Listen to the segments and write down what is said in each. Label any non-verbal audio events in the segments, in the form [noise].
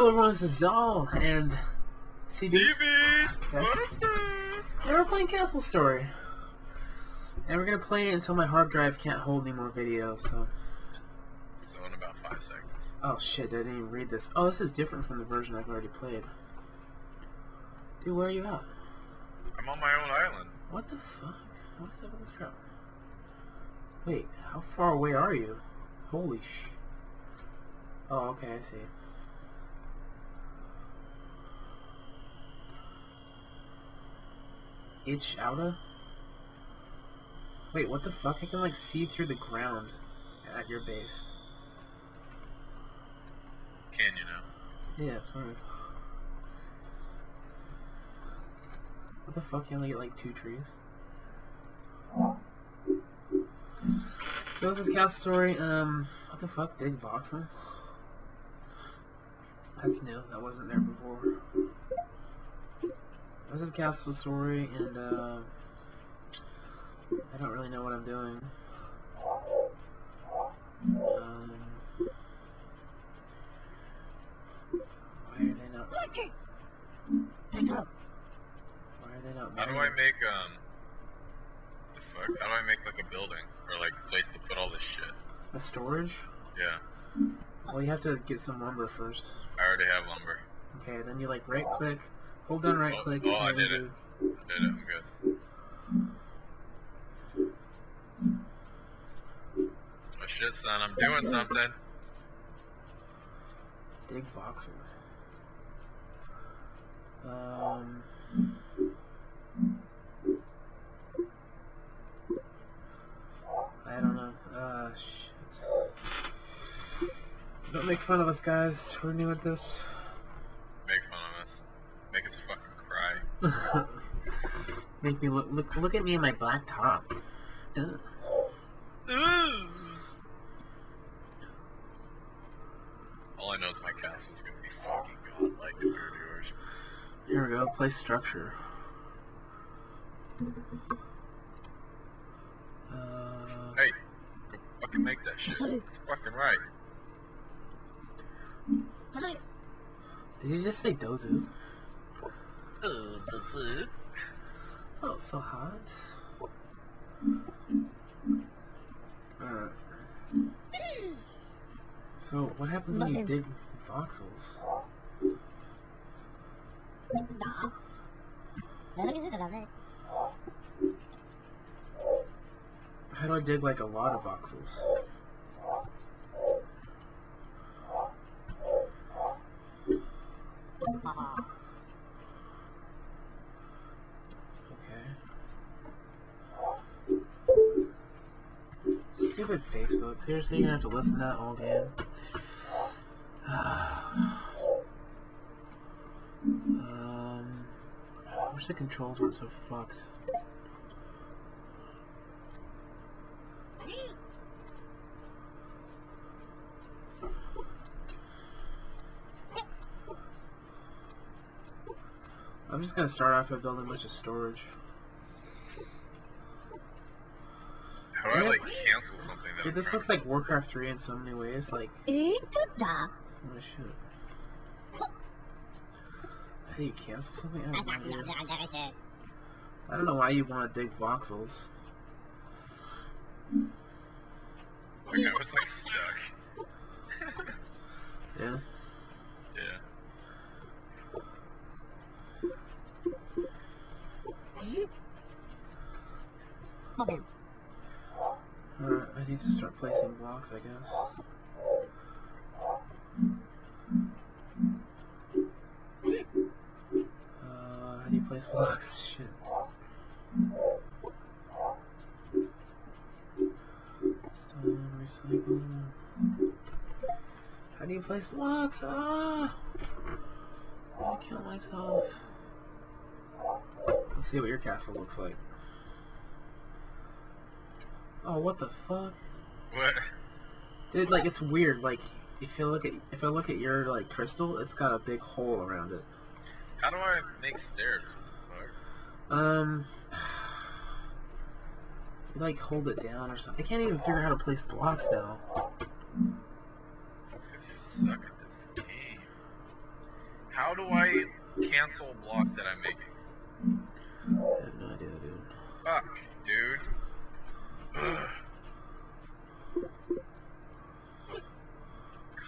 Hello everyone, this is Zal, and C. Beast! Ah, and we're playing Castle Story. And we're gonna play it until my hard drive can't hold any more video, so... So in about five seconds. Oh shit, I didn't even read this. Oh, this is different from the version I've already played. Dude, where are you at? I'm on my own island. What the fuck? What is up with this crap? Wait, how far away are you? Holy sh... Oh, okay, I see. Itch outa? Wait, what the fuck? I can like see through the ground at your base. Can you know? Yeah, it's weird. What the fuck? You only get like two trees? So this is Castle Story. Um, what the fuck? Dig voxel? That's new. That wasn't there before. This is Castle Story, and uh, I don't really know what I'm doing. Um, why are they not? Pick up. Why are they not? How do I make, um... The fuck? How do I make, like, a building? Or, like, a place to put all this shit? a storage? Yeah. Well, you have to get some lumber first. I already have lumber. Okay, then you like right click, hold down right Oh, click. oh, I did it. I did it. I'm good. Oh shit, son. I'm doing something. Dig voxel. Um. I don't know. Uh, shit. Don't make fun of us, guys. We're new at this. Make fun of us. Make us fucking cry. [laughs] make me look. Look. Look at me in my black top. Ugh. All I know is my castle is gonna be fucking godlike compared to yours. Here we go. Place structure. Uh, Hey, go fucking make that shit. [laughs] It's fucking right. did you just say Dozu? Uh, that's it. Oh, so hot. So, what happens when you dig voxels? How do I dig like a lot of voxels? Okay. Stupid Facebook. Seriously, you're gonna have to listen to that all game. [sighs] um, I wish the controls weren't so fucked. I'm just gonna start off by building a bunch of storage. How do I like cancel something that Dude, this looks like Warcraft 3 in so many ways. Like, oh shit. How do you cancel something? I have no idea. I don't know why you want to dig voxels. Like I was like stuck. [laughs] Yeah. Yeah. Need to start placing blocks, I guess. Uh, how do you place blocks? [laughs] Shit. Stone, recycle. How do you place blocks? Ah! I kill myself. Let's see what your castle looks like. Oh, what the fuck? What? Dude, like it's weird. Like if you look at if I look at your like crystal, it's got a big hole around it. How do I make stairs? Um, [sighs] like hold it down or something. I can't even figure out how to place blocks now. That's because you suck at this game. How do I cancel a block that I'm making? I have no idea, dude. Fuck, dude.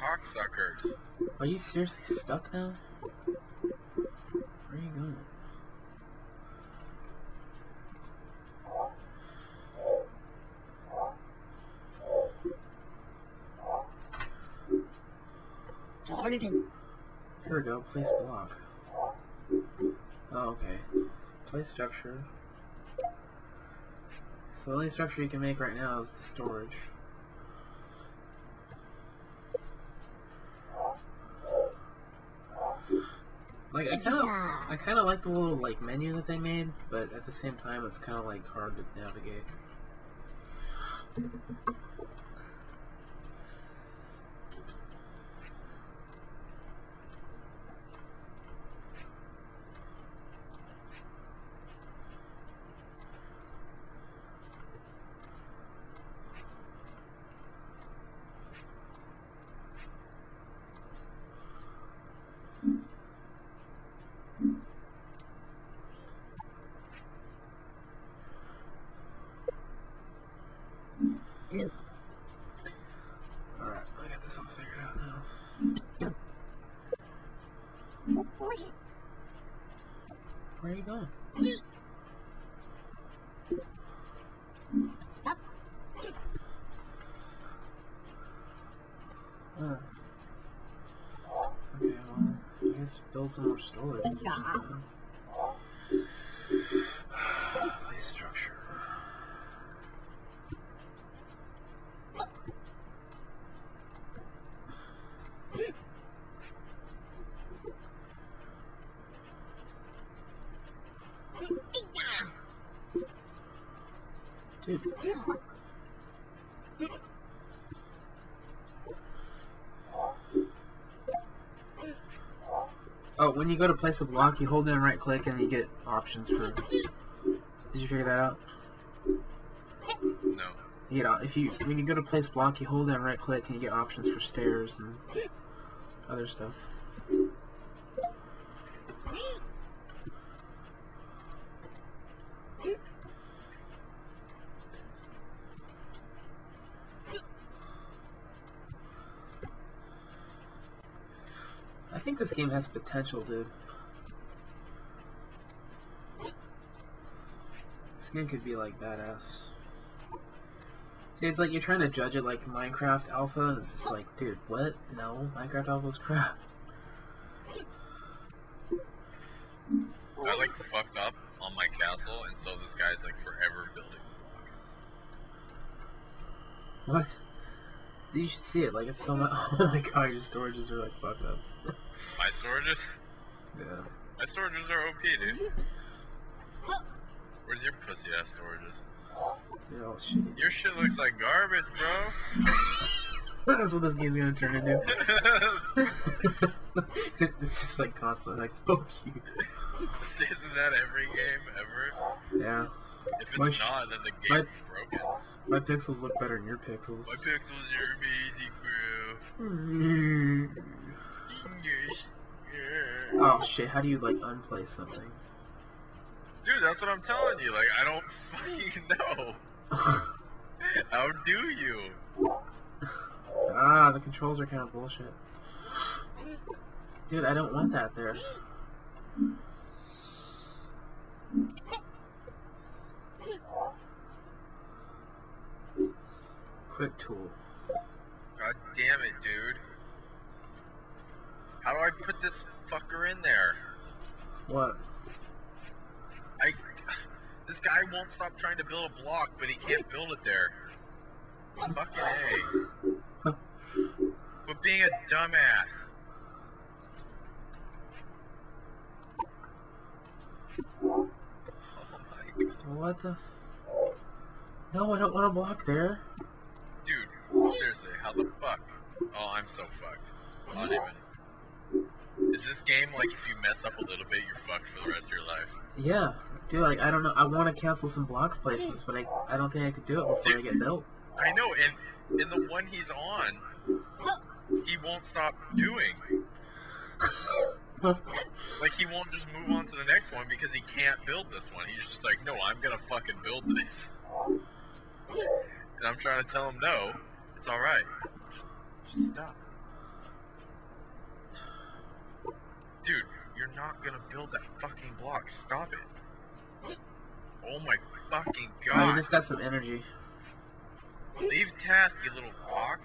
Cocksuckers. Are you seriously stuck now? Where are you going? Here we go, place block. Oh, okay. Place structure. So the only structure you can make right now is the storage. Like I kind of, I kind of like the little like menu that they made, but at the same time, it's kind of like hard to navigate. All right, I got this all figured out now. Where are you going? Oh. Okay, well, I guess build some more storage. Place structure. Dude. Oh, when you go to place a block, you hold down right click and you get options for. Did you figure that out? No. You know, if you when you go to place block, you hold down right click and you get options for stairs and other stuff. Think this game has potential, dude. This game could be like badass. See, it's like you're trying to judge it like Minecraft Alpha, and it's just like, dude, what? No, Minecraft Alpha Alpha's crap. I like fucked up on my castle, and so this guy's like forever building a block. What? You should see it. Like it's so much. Oh my god, your storages are like fucked up. My storages? yeah. My storages are OP, dude. Where's your pussy ass storages? All shitty. Your shit looks like garbage, bro. [laughs] That's what this game's gonna turn into. [laughs] it's just like constant, like [laughs] fuck you. Isn't that every game ever? Yeah. If it's My not, then the my- game's broken. My pixels look better than your pixels. My pixels are amazing, bro. Mm. Oh shit! How do you like unplay something? Dude, that's what I'm telling you. Like, I don't [laughs] fucking know. [laughs] How do you? ah, the controls are kind of bullshit. Dude, I don't want that there. [laughs] Quick tool. God damn it, dude. How do I put this fucker in there? What? I. This guy won't stop trying to build a block, but he can't build it there. Fucking A. [laughs] But being a dumbass. Oh my god. What the? F- no, I don't want to block there. Dude, seriously, how the fuck? Oh, I'm so fucked. Not even. Is this game like if you mess up a little bit, you're fucked for the rest of your life? Yeah, dude. Like I don't know. I want to cancel some blocks placements, but I I don't think I could do it before I get built. I know, and in the one he's on, he won't stop doing. Like he won't just move on to the next one because he can't build this one. He's just like, no, I'm gonna fucking build this. And I'm trying to tell him no. It's all right. Just, just stop. Dude, you're not gonna build that fucking block. Stop it. Oh my fucking you god. just got some energy. Leave task, you little block.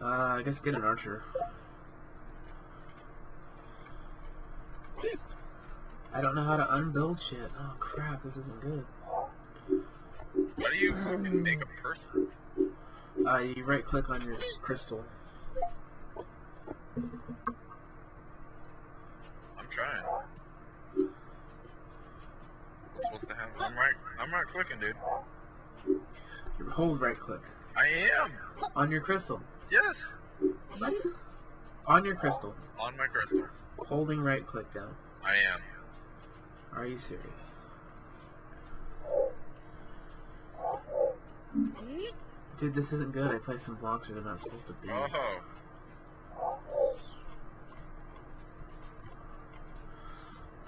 Uh, I guess get an archer. I don't know how to unbuild shit. Oh crap, this isn't good. How do you fucking make a person? Uh, you right click on your crystal. I'm trying. What's supposed to happen? I'm right. I'm right clicking, dude. You hold right click I am. on your crystal. Yes. What? On your crystal. On my crystal. Holding right click down. I am. Are you serious? Dude, this isn't good. I placed some blocks where they're not supposed to be. Uh-huh. Oh.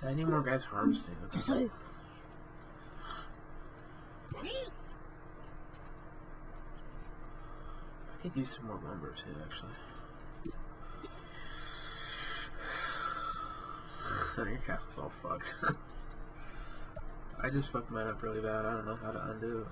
Do I need more guys harvesting? I could use some more lumber too, actually. [sighs] Your castle's all fucked. [laughs] I just fucked mine up really bad. I don't know how to undo it.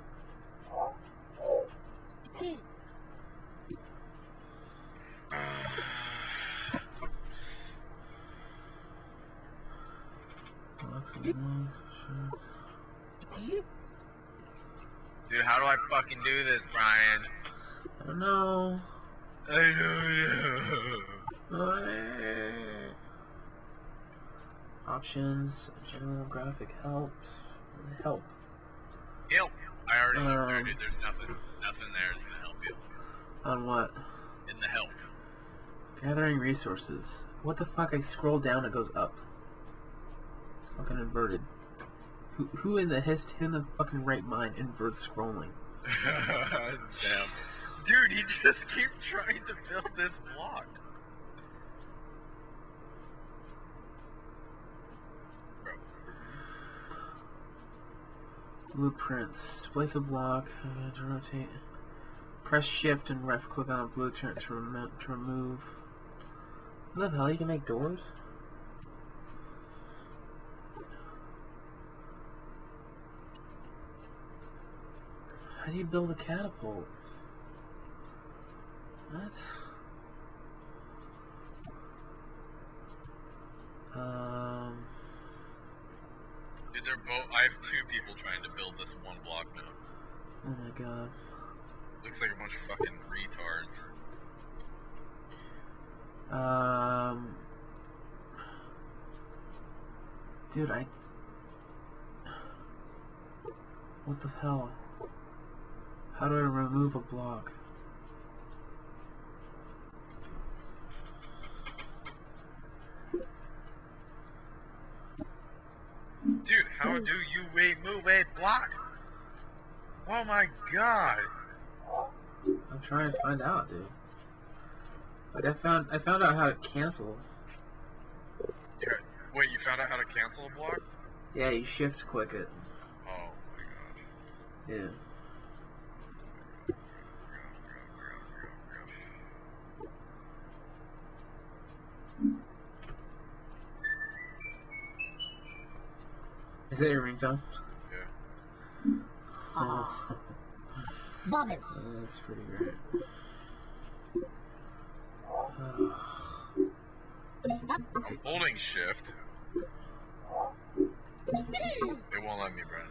I fucking do this, Brian? I don't know. I know. Options, general graphic help, help. Help. I already looked there, Um, dude. There's nothing. Nothing there is gonna help you. On what? In the help. Gathering resources. What the fuck? I scroll down, it goes up. It's fucking inverted. Who, who in the his, who in the fucking right mind inverts scrolling? [laughs] Damn. Dude, he just [laughs] keeps trying to build this block. Blueprints. Place a block uh, to rotate. Press shift and left click on a blueprint to, remo- to remove. What the hell? You can make doors? Do you build a catapult? What? Um. Dude, they're both. I have two people trying to build this one block now. Oh my god. Looks like a bunch of fucking retards. Um, dude, I. What the hell? How do I remove a block? Dude, how do you remove a block? Oh my god. I'm trying to find out, dude. Like I found, I found out how to cancel. Yeah. Wait, you found out how to cancel a block? Yeah, you shift click it. Oh my god. Yeah. Is that your ringtone? Yeah. Oh, [laughs] Bobbin. that's pretty great. I'm [sighs] holding shift. It won't let me, Brent.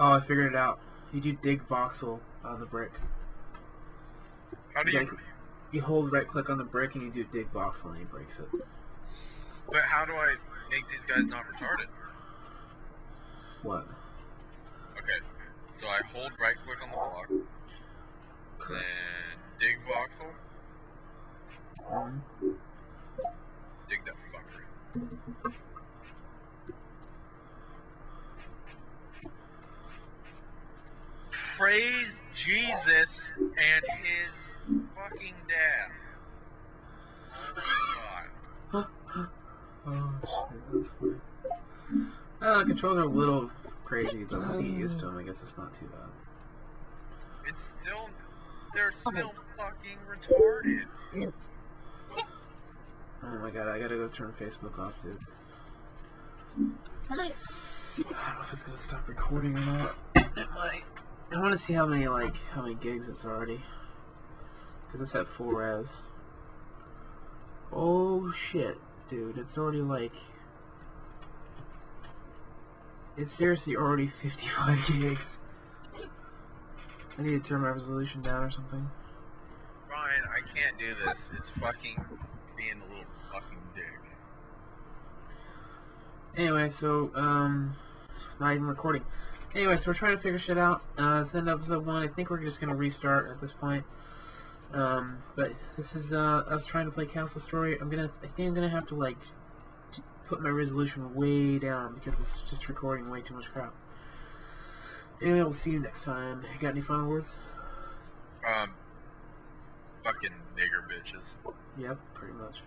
Oh, I figured it out. You do dig voxel on the brick. How do Like, you? you hold right click on the brick and you do dig voxel and he breaks it. But how do I make these guys not retarded? What? Okay. So I hold right click on the block, Correct. then dig voxel, Mhm. dig that fucker. Praise Jesus and his fucking dad. Oh my. That's funny. Uh, controls are a little crazy, but once you get used to them, I guess it's not too bad. It's still, they're still fucking retarded. Oh my god, I gotta go turn Facebook off, dude. I don't know if it's gonna stop recording or not. It might. I want to see how many like how many gigs it's already. Cause it's at full res. Oh shit, dude! It's already like. It's seriously already 55 [laughs] gigs. I need to turn my resolution down or something. Ryan, I can't do this. It's fucking being a little fucking dick. Anyway, so, um, not even recording. Anyway, so we're trying to figure shit out. Uh, it's end episode one. I think we're just gonna restart at this point. Um, but this is, uh, us trying to play Castle Story. I'm gonna, I think I'm gonna have to, like, put my resolution way down because it's just recording way too much crap. Anyway, we'll see you next time. Got any final words? Um, fucking nigger bitches. Yep, pretty much.